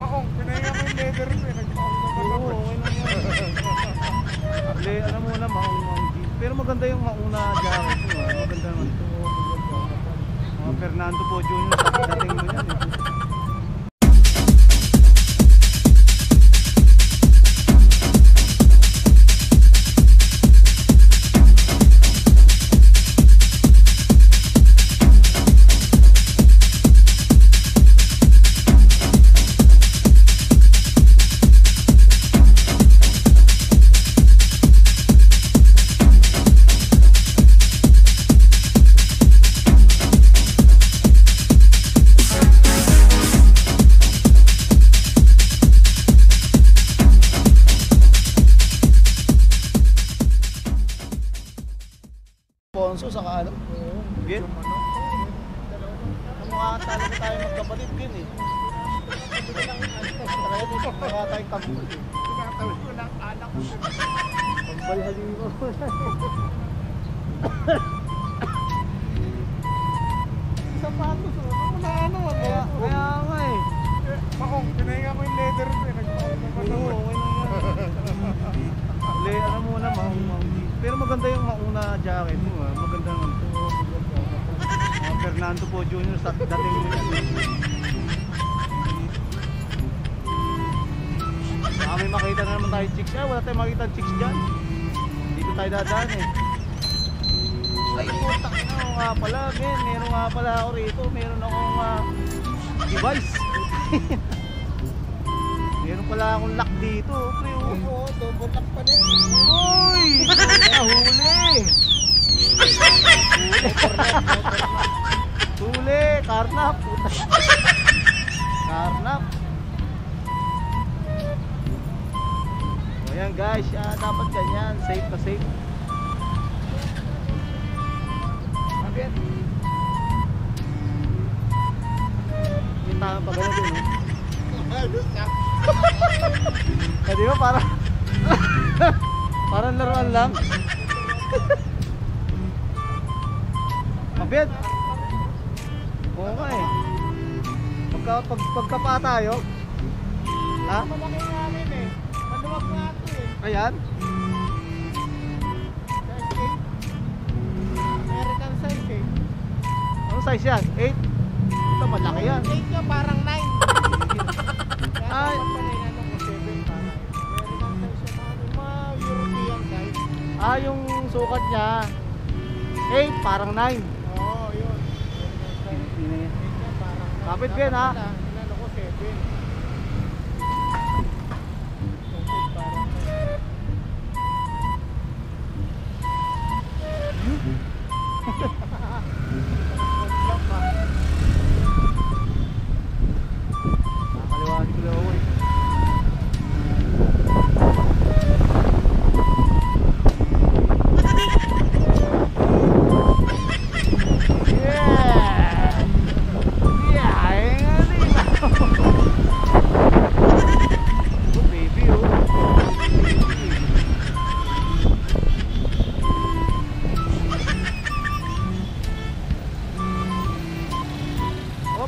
Maong, pinahinga ko yung leather mo eh. Nagpaong naman Oo, okay lang ano muna, maong maong jeans. Pero maganda yung mauna jacket mo. ah. Maganda naman ito. Mga Fernando po Jr. dating mo yan. Eh. Mukha talaga tayo magkapatid din eh. Talaga dito, mukha tayong kabul eh. Tinatawid ko ng anak ko. Pambalhali mo. Sapatos. Wala ano. Kaya, kaya nga eh. Maong, pinahinga ko yung leather mo eh. Nagpaong naman Oo, ako. okay lang yan. Le, ano muna, maong maong jeans. Pero maganda yung mauna jacket Fernando po Jr. sa dating mo eh. Baka may makita na naman tayo chicks. Eh, wala tayong makita chicks dyan. Dito tayo dadaan eh. Ay, putak na ako nga pala, men. Meron nga pala ako rito. Meron akong ah, device. Meron pala akong lock dito, pre. oh. Oo, double lock pa din. Uy! Huli! Karnap! Puta. Karnap! O yan guys, ah, dapat ganyan. Safe na safe. Bakit? Yung tama pa ganun din, eh. Eh, di ba para Parang laruan lang. Mabiyad. Oo nga eh. Pagka, pag, pagkapa tayo. Ha? Malaki nga namin eh. Maluwag nga ito eh. Ayan. Size 8. American size eh. Anong size yan? 8? Ito malaki yan. 8 niya parang 9. Ay. Ano ko 7 parang. American size siya mga, mga European size. Ah, yung sukat niya. 8, parang 9. Oo, yun. American size. 8 niya parang 9. Kapit din, ha?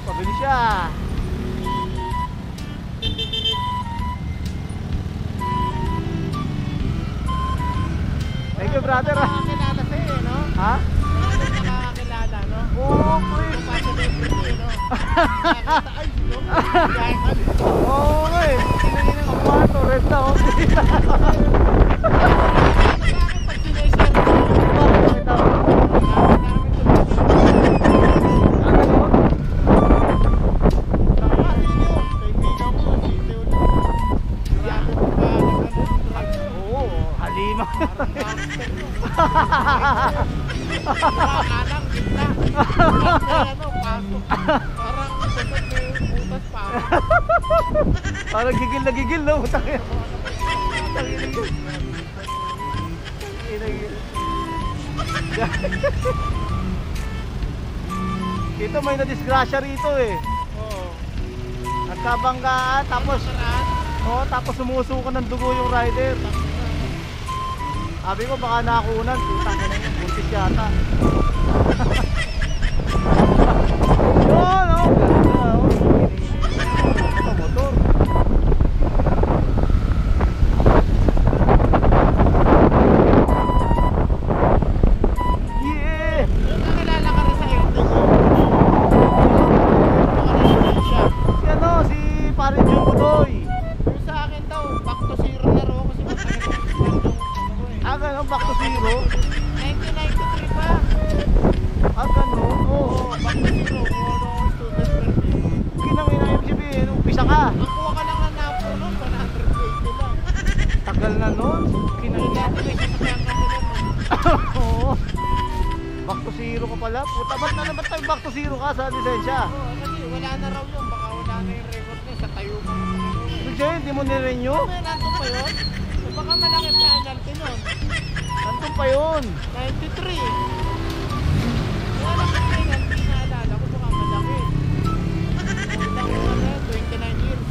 Pabili siya. Thank you, brother. ah. Nakakakilala sa'yo eh, no? Ha? Maraming nakakakilala, no? Oo, pa celebrity, no? Ay, no? Oo, eh. Tinangin ng kwarto. Red na, oh. Gitna. May ano, pasok. Parang sunod may butas pa. Parang gigil na gigil, no? Utang yan. Dito may nadisgrasya rito eh. Oo. Nagkabanggaan tapos Saraan. oh, tapos sumusuka ng dugo yung rider. Sabi ko baka nakunan, putang ina yun, buntis yata. oh, back to zero? 1993 pa. Ah, ganun. Oo. Oo, back to zero. Ano ako student birthday. Kinangina yung sabihin, umpisa ka. Nakuha ka lang ng napro nun, 120 lang. Tagal na nun. Ka mo nun. Oo. Back to zero ka pala. Puta, ba't na naman tayo back to zero ka sa lisensya? Oo, kasi wala na raw yun. Baka wala na yung record niya sa tayo mo. Sabihin, hindi mo nirenew? May nandun pa yun? Baka malaki penalty nun. Nandun pa yun. 93. Kaya lang yung penalty naalala ko baka malaki. Ilang ano na yun, 29 years.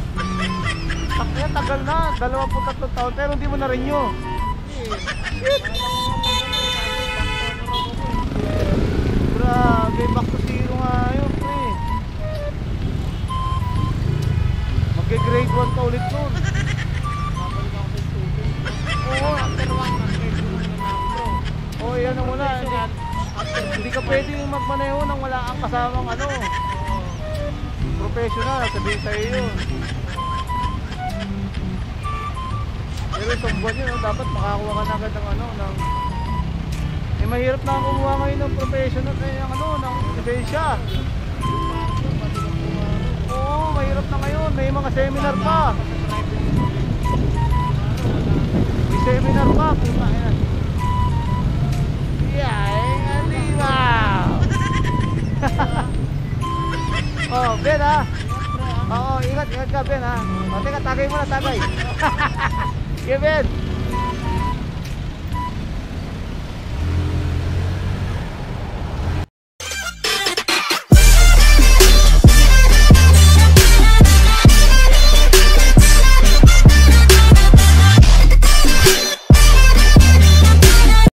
Takya, tagal na. 23 taon, pero hindi mo na-renew. Shit! Grabe, back to zero nga yun, pre. Magge-grade 1 ka ulit nun. Ang muna. Hindi, hindi ka pwedeng magmaneho nang wala kang kasamang ano. Professional, sabihin sa'yo yun. Pero isang buwan yun, dapat makakuha ka na agad ng ano, ng... Eh, mahirap na kumuha ngayon ng professional, eh, ng ano, ng ebensya. Oo, mahirap na ngayon. May mga seminar pa. May seminar pa. Puta yan. Yaeng alimaw. oh, Ben ha. Oo, ingat, ingat ka Ben ha. O, teka, tagay mo na, tagay. Sige Ben.